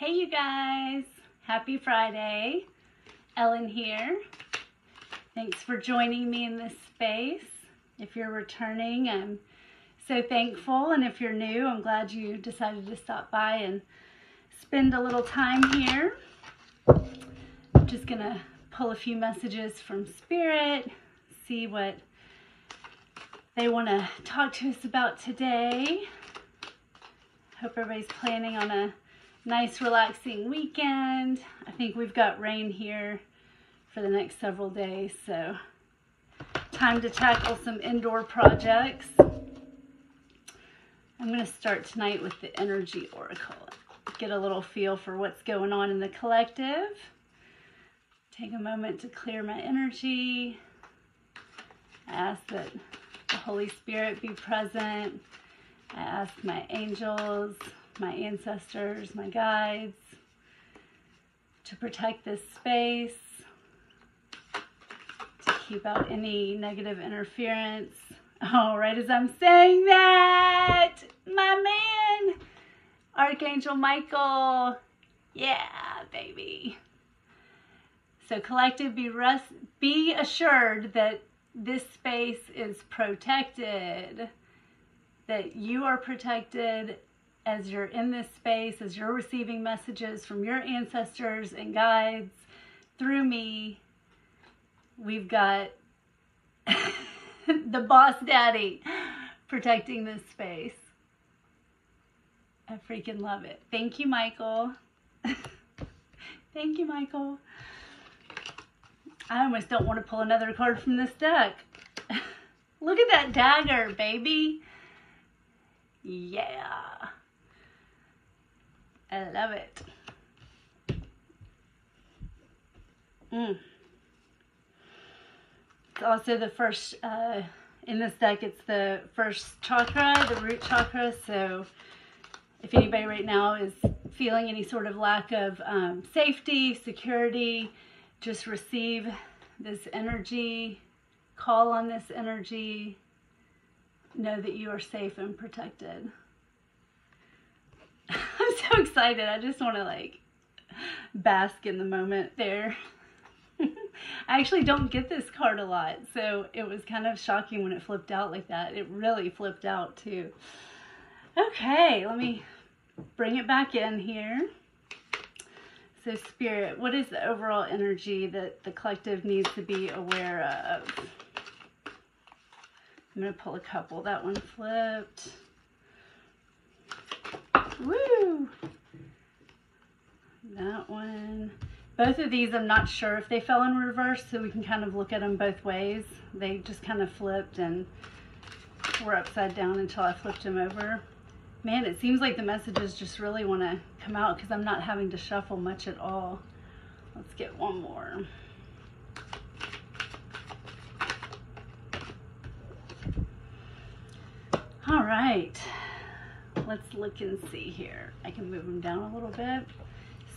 Hey you guys, happy Friday. Ellen here. Thanks for joining me in this space. If you're returning, I'm so thankful. And if you're new, I'm glad you decided to stop by and spend a little time here. I'm just to pull a few messages from Spirit, see what they want to talk to us about today. Hope everybody's planning on a nice relaxing weekend. I think we've got rain here for the next several days, so time to tackle some indoor projects. I'm going to start tonight with the Energy Oracle. Get a little feel for what's going on in the collective. Take a moment to clear my energy. I ask that the Holy Spirit be present I ask my angels, my ancestors, my guides to protect this space, to keep out any negative interference. Oh, right as I'm saying that, my man, Archangel Michael. Yeah, baby. So, collective, be, rest, be assured that this space is protected that you are protected as you're in this space, as you're receiving messages from your ancestors and guides through me. We've got the boss daddy protecting this space. I freaking love it. Thank you, Michael. Thank you, Michael. I almost don't want to pull another card from this deck. Look at that dagger, baby. Yeah. I love it. Mm. It's also the first, uh, in this deck, it's the first chakra, the root chakra. So if anybody right now is feeling any sort of lack of um, safety, security, just receive this energy, call on this energy, know that you are safe and protected. I'm so excited. I just want to like bask in the moment there. I actually don't get this card a lot, so it was kind of shocking when it flipped out like that. It really flipped out too. Okay, let me bring it back in here. So spirit, what is the overall energy that the collective needs to be aware of? I'm going to pull a couple. That one flipped. Woo! That one. Both of these, I'm not sure if they fell in reverse, so we can kind of look at them both ways. They just kind of flipped and were upside down until I flipped them over. Man, it seems like the messages just really want to come out because I'm not having to shuffle much at all. Let's get one more. All right, let's look and see here. I can move them down a little bit.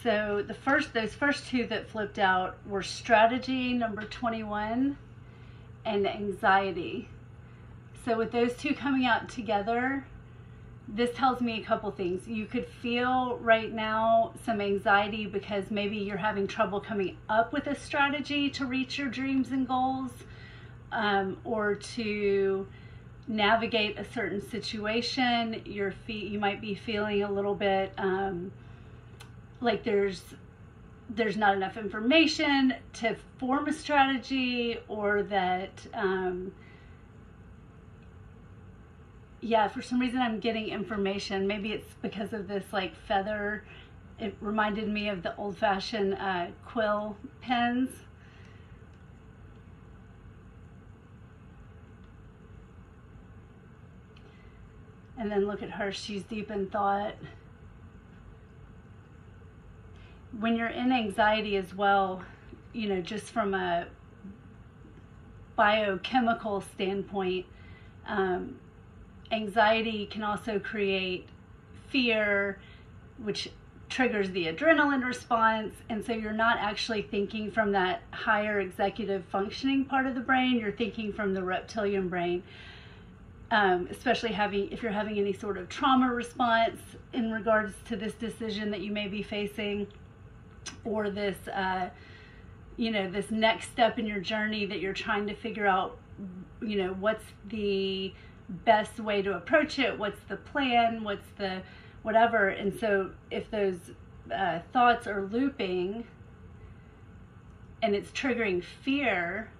So the first, those first two that flipped out were strategy number 21 and anxiety. So with those two coming out together, this tells me a couple things. You could feel right now some anxiety because maybe you're having trouble coming up with a strategy to reach your dreams and goals um, or to navigate a certain situation. Your feet, you might be feeling a little bit um, like there's there's not enough information to form a strategy, or that um, yeah, for some reason I'm getting information. Maybe it's because of this like feather. It reminded me of the old-fashioned uh, quill pens And then look at her, she's deep in thought. When you're in anxiety as well, you know, just from a biochemical standpoint, um, anxiety can also create fear, which triggers the adrenaline response. And so you're not actually thinking from that higher executive functioning part of the brain, you're thinking from the reptilian brain um, especially having if you're having any sort of trauma response in regards to this decision that you may be facing or this uh, you know this next step in your journey that you're trying to figure out you know what's the best way to approach it what's the plan what's the whatever. And so if those uh, thoughts are looping and it's triggering fear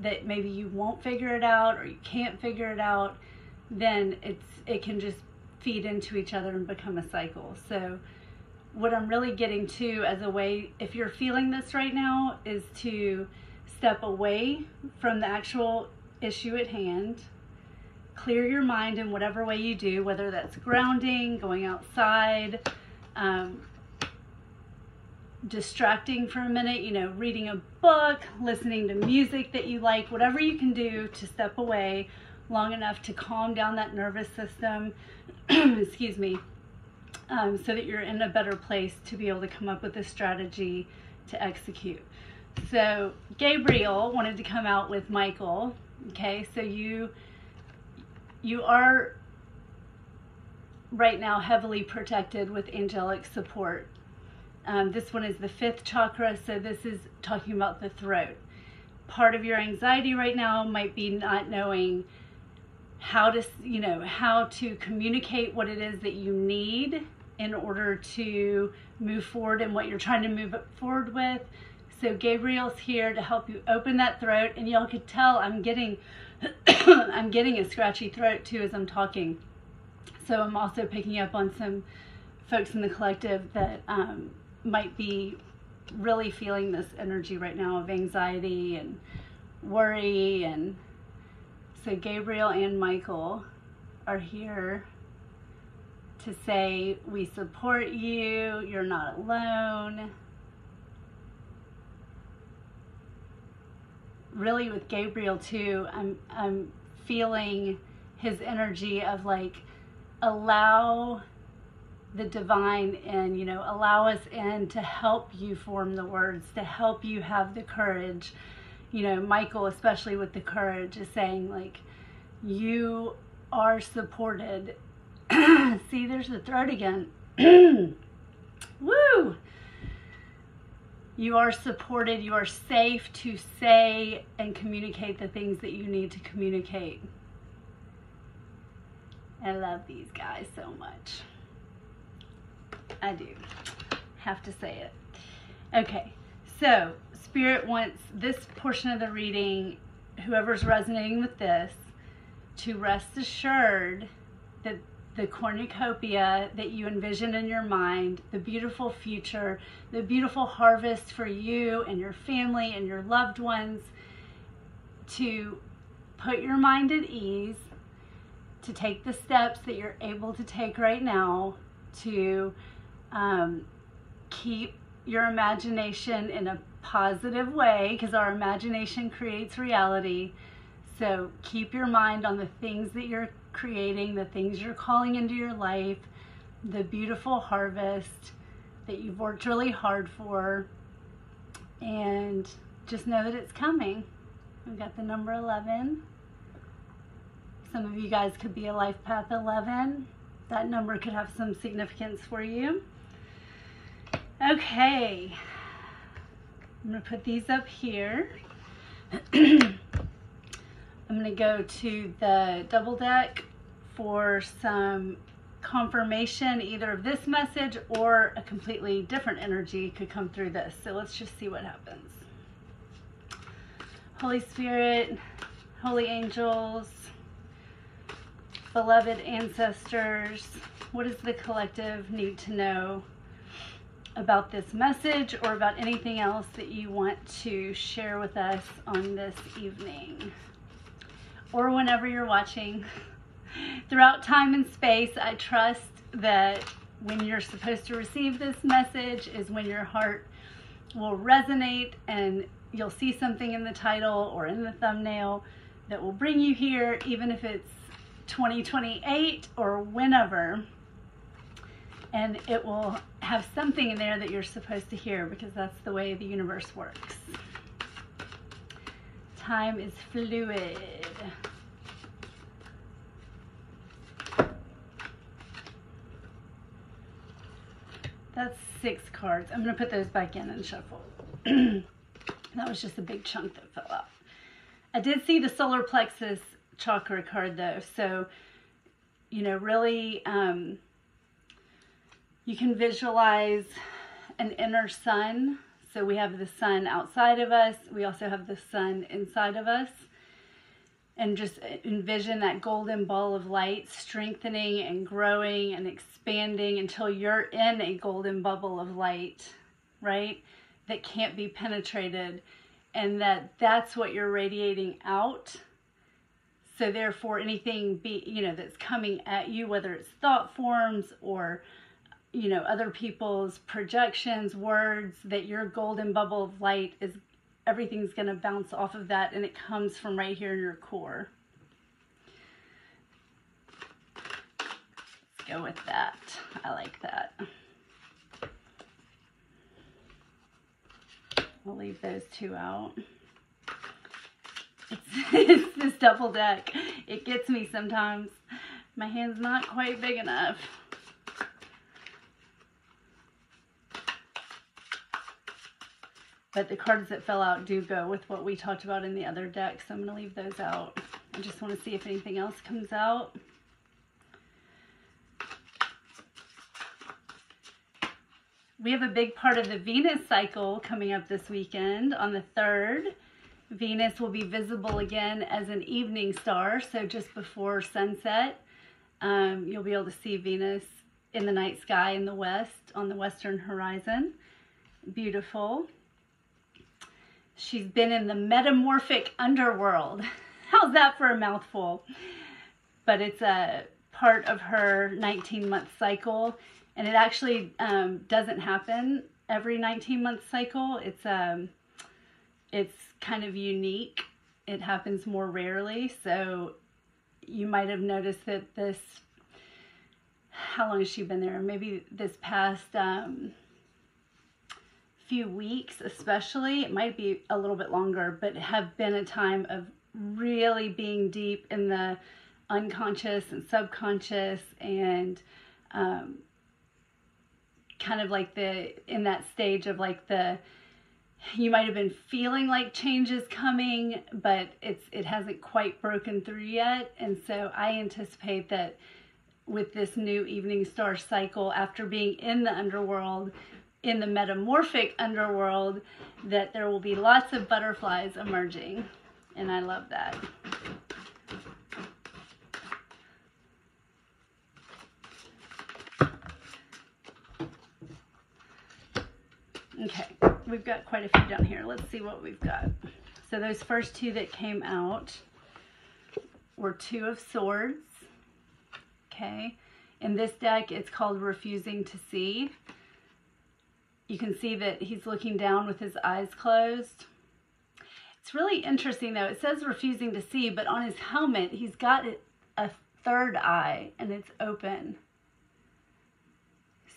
that maybe you won't figure it out or you can't figure it out then it's it can just feed into each other and become a cycle. So what i'm really getting to as a way if you're feeling this right now is to step away from the actual issue at hand clear your mind in whatever way you do whether that's grounding going outside um, distracting for a minute, you know, reading a book, listening to music that you like, whatever you can do to step away long enough to calm down that nervous system, excuse me, um, so that you're in a better place to be able to come up with a strategy to execute. So Gabriel wanted to come out with Michael. Okay, so you you are right now heavily protected with angelic support um, this one is the fifth chakra, so this is talking about the throat. Part of your anxiety right now might be not knowing how to, you know, how to communicate what it is that you need in order to move forward and what you're trying to move forward with. So Gabriel's here to help you open that throat, and y'all could tell I'm getting, I'm getting a scratchy throat too as I'm talking. So I'm also picking up on some folks in the collective that um, might be really feeling this energy right now of anxiety and worry and so Gabriel and Michael are here to say we support you, you're not alone. Really with Gabriel too, I'm I'm feeling his energy of like allow the divine in, you know, allow us in to help you form the words, to help you have the courage. You know, Michael, especially with the courage, is saying, like, you are supported. See, there's the throat again. Woo! You are supported. You are safe to say and communicate the things that you need to communicate. I love these guys so much. I do. Have to say it. Okay, so Spirit wants this portion of the reading, whoever's resonating with this, to rest assured that the cornucopia that you envision in your mind, the beautiful future, the beautiful harvest for you and your family and your loved ones, to put your mind at ease, to take the steps that you're able to take right now to um, keep your imagination in a positive way because our imagination creates reality. So keep your mind on the things that you're creating, the things you're calling into your life, the beautiful harvest that you've worked really hard for, and just know that it's coming. We've got the number 11. Some of you guys could be a life path 11. That number could have some significance for you. Okay, I'm to put these up here. I'm to go to the double deck for some confirmation either of this message or a completely different energy could come through this. So let's just see what happens. Holy Spirit, holy angels, beloved ancestors, what does the collective need to know about this message or about anything else that you want to share with us on this evening or whenever you're watching. Throughout time and space, I trust that when you're supposed to receive this message is when your heart will resonate and you'll see something in the title or in the thumbnail that will bring you here, even if it's 2028 or whenever and it will have something in there that you're supposed to hear because that's the way the universe works. Time is fluid. That's six cards. I'm going to put those back in and shuffle. that was just a big chunk that fell off. I did see the solar plexus chakra card though, so, you know, really, um, you can visualize an inner sun. So we have the sun outside of us. We also have the sun inside of us and just envision that golden ball of light strengthening and growing and expanding until you're in a golden bubble of light, right? That can't be penetrated and that that's what you're radiating out. So therefore anything be, you know, that's coming at you whether it's thought forms or you know, other people's projections, words that your golden bubble of light is everything's going to bounce off of that and it comes from right here in your core. Let's go with that. I like that. I'll leave those two out. It's, it's this double deck. It gets me sometimes. My hand's not quite big enough. But the cards that fell out do go with what we talked about in the other deck, so I'm going to leave those out. I just want to see if anything else comes out. We have a big part of the Venus cycle coming up this weekend on the 3rd. Venus will be visible again as an evening star, so just before sunset, um, you'll be able to see Venus in the night sky in the west on the western horizon. Beautiful. She's been in the metamorphic underworld. How's that for a mouthful? But it's a part of her 19 month cycle and it actually um, doesn't happen every 19 month cycle. It's um, it's kind of unique. It happens more rarely. So you might have noticed that this, how long has she been there? Maybe this past um, few weeks especially, it might be a little bit longer, but have been a time of really being deep in the unconscious and subconscious and um, kind of like the in that stage of like the you might have been feeling like change is coming but it's it hasn't quite broken through yet. And so i anticipate that with this new evening star cycle after being in the underworld in the metamorphic underworld that there will be lots of butterflies emerging. And I love that. Okay, we've got quite a few down here. Let's see what we've got. So those first two that came out were two of swords. Okay, in this deck it's called refusing to see you can see that he's looking down with his eyes closed. It's really interesting though. It says refusing to see, but on his helmet, he's got a third eye and it's open.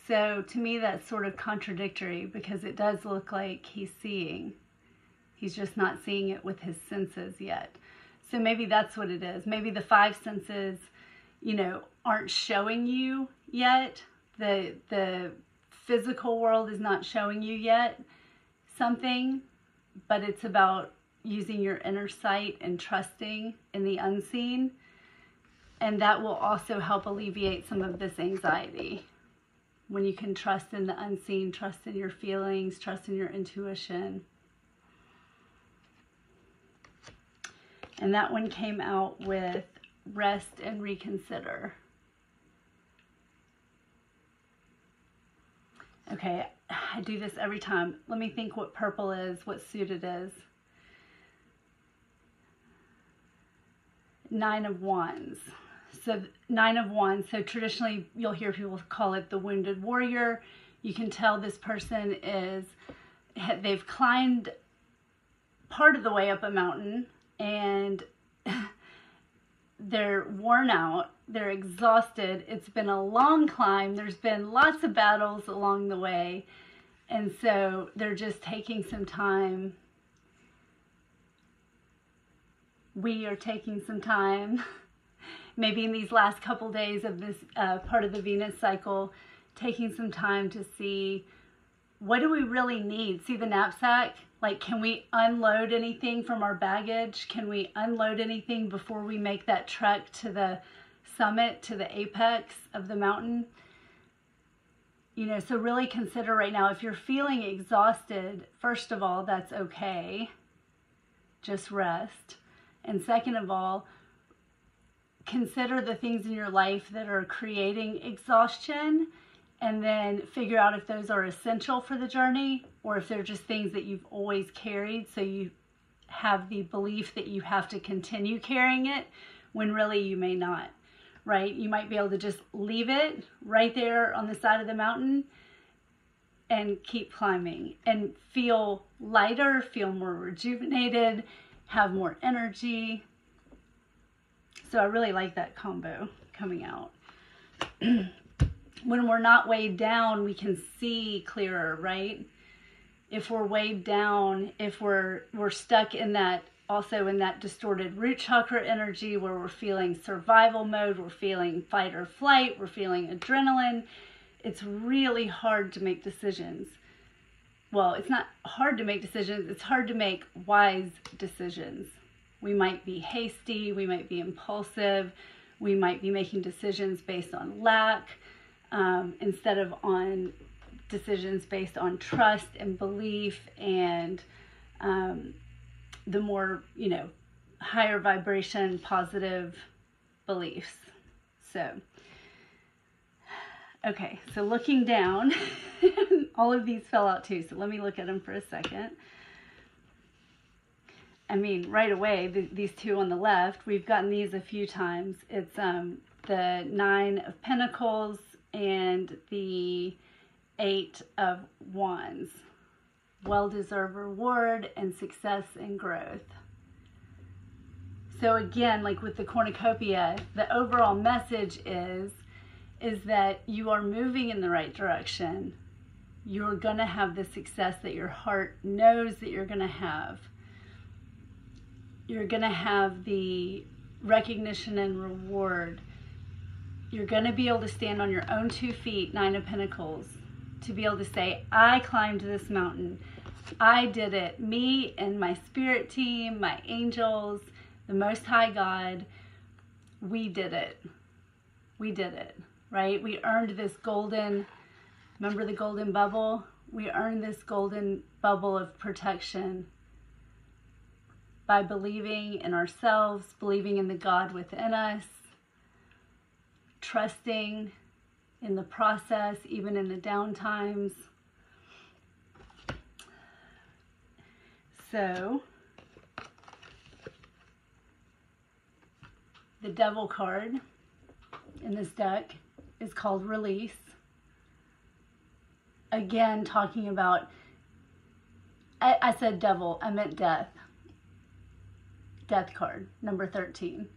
So to me, that's sort of contradictory because it does look like he's seeing. He's just not seeing it with his senses yet. So maybe that's what it is. Maybe the five senses, you know, aren't showing you yet the the physical world is not showing you yet something, but it's about using your inner sight and trusting in the unseen. And that will also help alleviate some of this anxiety. When you can trust in the unseen, trust in your feelings, trust in your intuition. And that one came out with rest and reconsider. Okay, I do this every time. Let me think what purple is, what suit it is. Nine of Wands. So nine of Wands. So traditionally you'll hear people call it the wounded warrior. You can tell this person is, they've climbed part of the way up a mountain and they're worn out, they're exhausted. It's been a long climb. There's been lots of battles along the way. And so they're just taking some time. We are taking some time, maybe in these last couple days of this uh, part of the Venus cycle, taking some time to see what do we really need? See the knapsack? Like, can we unload anything from our baggage? Can we unload anything before we make that trek to the summit, to the apex of the mountain? You know, so really consider right now if you're feeling exhausted, first of all, that's okay. Just rest. And second of all, consider the things in your life that are creating exhaustion and then figure out if those are essential for the journey or if they're just things that you've always carried. So you have the belief that you have to continue carrying it when really you may not right? You might be able to just leave it right there on the side of the mountain and keep climbing and feel lighter feel more rejuvenated have more energy. So i really like that combo coming out when we're not weighed down, we can see clearer, right? If we're weighed down, if we're we're stuck in that also in that distorted root chakra energy where we're feeling survival mode, we're feeling fight or flight, we're feeling adrenaline, it's really hard to make decisions. Well, it's not hard to make decisions, it's hard to make wise decisions. We might be hasty, we might be impulsive, we might be making decisions based on lack um, instead of on decisions based on trust and belief and um, the more, you know, higher vibration, positive beliefs. So, okay, so looking down, all of these fell out too. So let me look at them for a second. I mean, right away, the, these two on the left, we've gotten these a few times. It's um, the Nine of Pentacles, and the Eight of Wands. Well deserved reward and success and growth. So again, like with the cornucopia, the overall message is is that you are moving in the right direction. You're going to have the success that your heart knows that you're going to have. You're going to have the recognition and reward you're going to be able to stand on your own two feet, Nine of Pentacles, to be able to say, I climbed this mountain. I did it. Me and my spirit team, my angels, the Most High God, we did it. We did it, right? We earned this golden, remember the golden bubble? We earned this golden bubble of protection by believing in ourselves, believing in the God within us, trusting in the process, even in the down times. So, the devil card in this deck is called Release. Again, talking about, I, I said devil, I meant death. Death card, number 13.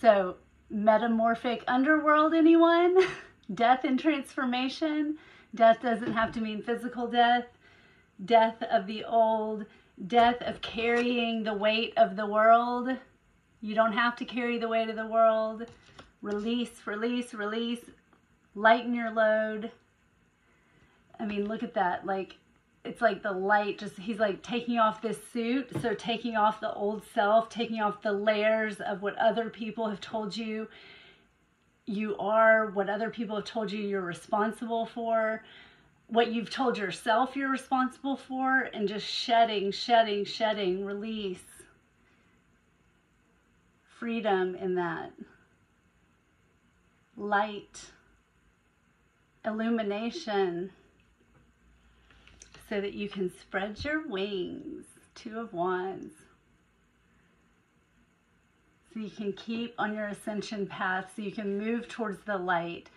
So, metamorphic underworld anyone? death and transformation. Death doesn't have to mean physical death. Death of the old, death of carrying the weight of the world. You don't have to carry the weight of the world. Release, release, release. Lighten your load. I mean, look at that. Like, it's like the light just he's like taking off this suit. So taking off the old self taking off the layers of what other people have told you you are what other people have told you you're responsible for what you've told yourself you're responsible for and just shedding shedding shedding release freedom in that. Light illumination so that you can spread your wings. Two of Wands. So you can keep on your ascension path, so you can move towards the light,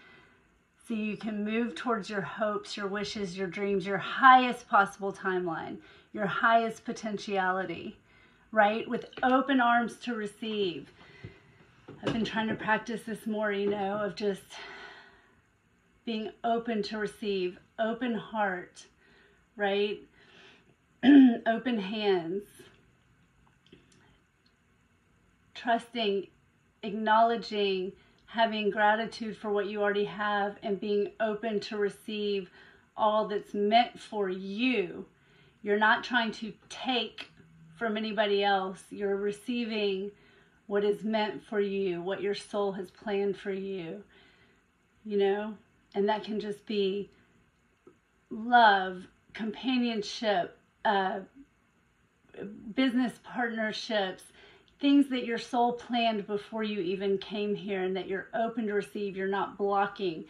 so you can move towards your hopes, your wishes, your dreams, your highest possible timeline, your highest potentiality, right? With open arms to receive. I've been trying to practice this more, you know, of just being open to receive, open heart right? Open hands. Trusting, acknowledging having gratitude for what you already have, and being open to receive all that's meant for you. You're not trying to take from anybody else, you're receiving what is meant for you, what your soul has planned for you, you know? And that can just be love, companionship, uh, business partnerships, things that your soul planned before you even came here and that you're open to receive. You're not blocking,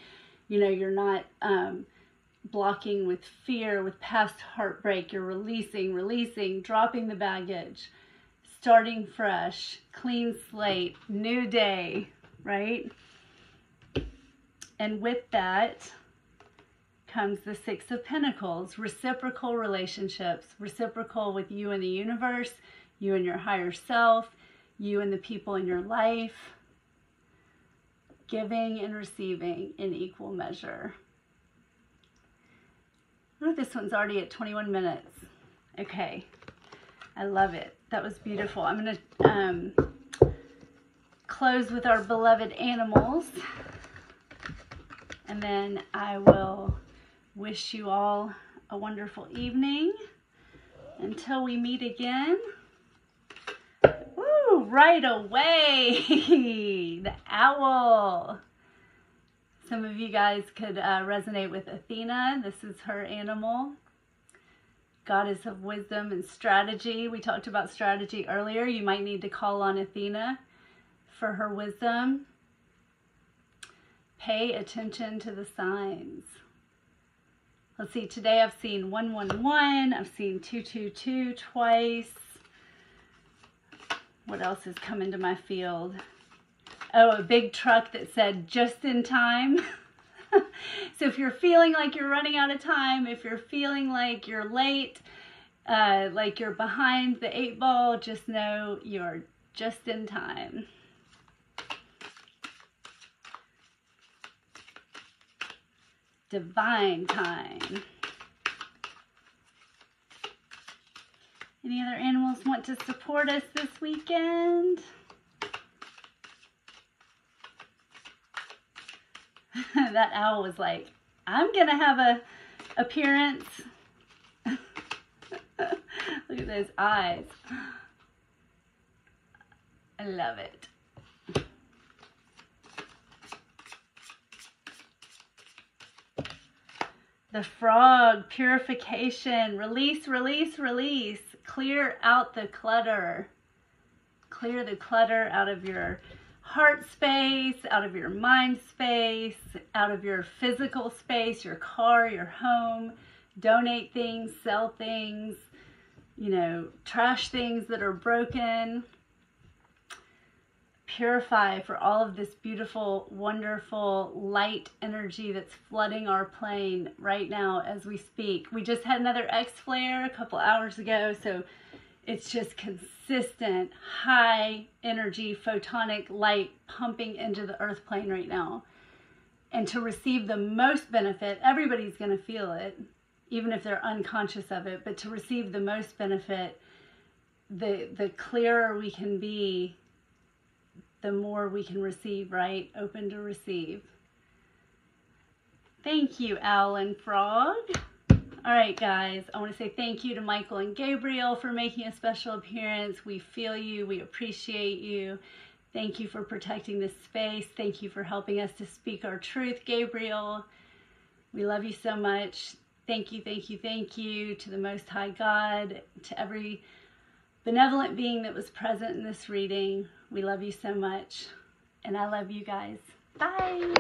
you know, you're not um, blocking with fear, with past heartbreak. You're releasing, releasing, dropping the baggage, starting fresh, clean slate, new day, right? And with that, comes the Six of Pentacles, reciprocal relationships, reciprocal with you and the universe, you and your higher self, you and the people in your life, giving and receiving in equal measure. Oh, this one's already at 21 minutes. Okay, I love it. That was beautiful. I'm going to um, close with our beloved animals. And then I will wish you all a wonderful evening. Until we meet again. Woo, right away. the owl. Some of you guys could uh, resonate with Athena. This is her animal. Goddess of wisdom and strategy. We talked about strategy earlier. You might need to call on Athena for her wisdom. Pay attention to the signs. Let's see, today I've seen 111, I've seen 222 twice. What else has come into my field? Oh, a big truck that said just in time. so if you're feeling like you're running out of time, if you're feeling like you're late, uh, like you're behind the eight ball, just know you're just in time. Divine time. Any other animals want to support us this weekend? that owl was like, I'm going to have a appearance. Look at those eyes. I love it. The frog, purification, release, release, release. Clear out the clutter. Clear the clutter out of your heart space, out of your mind space, out of your physical space, your car, your home. Donate things, sell things, you know, trash things that are broken purify for all of this beautiful, wonderful light energy that's flooding our plane right now as we speak. We just had another X flare a couple hours ago, so it's just consistent, high energy, photonic light pumping into the earth plane right now. And to receive the most benefit, everybody's going to feel it, even if they're unconscious of it, but to receive the most benefit, the, the clearer we can be the more we can receive, right? Open to receive. Thank you, Owl and Frog. All right, guys, I want to say thank you to Michael and Gabriel for making a special appearance. We feel you. We appreciate you. Thank you for protecting this space. Thank you for helping us to speak our truth, Gabriel. We love you so much. Thank you, thank you, thank you to the Most High God, to every benevolent being that was present in this reading. We love you so much. And I love you guys. Bye.